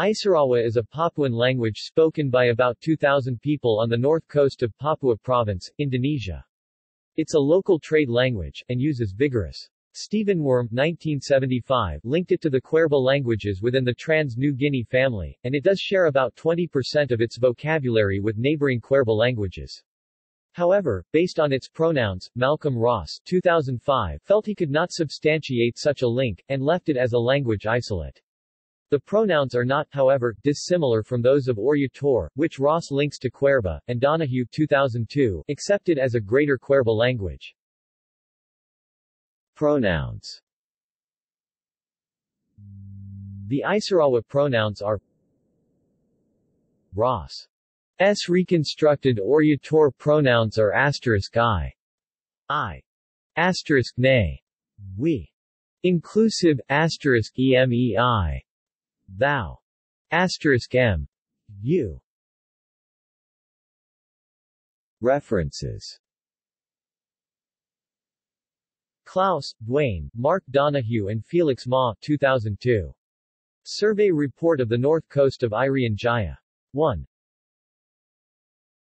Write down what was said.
Isirawa is a Papuan language spoken by about 2,000 people on the north coast of Papua Province, Indonesia. It's a local trade language, and uses vigorous. Stephen Wurm 1975 linked it to the Kwerba languages within the Trans-New Guinea family, and it does share about 20% of its vocabulary with neighboring Kwerba languages. However, based on its pronouns, Malcolm Ross 2005 felt he could not substantiate such a link, and left it as a language isolate. The pronouns are not, however, dissimilar from those of Orya Tor, which Ross links to Kwerba, and Donohue 2002 accepted as a Greater Kwerba language. Pronouns The Isirawa pronouns are Ross. S. reconstructed Orya Tor pronouns are asterisk I, I, asterisk nay, we, inclusive asterisk emei, thou, asterisk m, you. References Clouse, Duane, Mark Donohue and Felix Ma 2002. Survey Report of the North Coast of Irian Jaya. 1.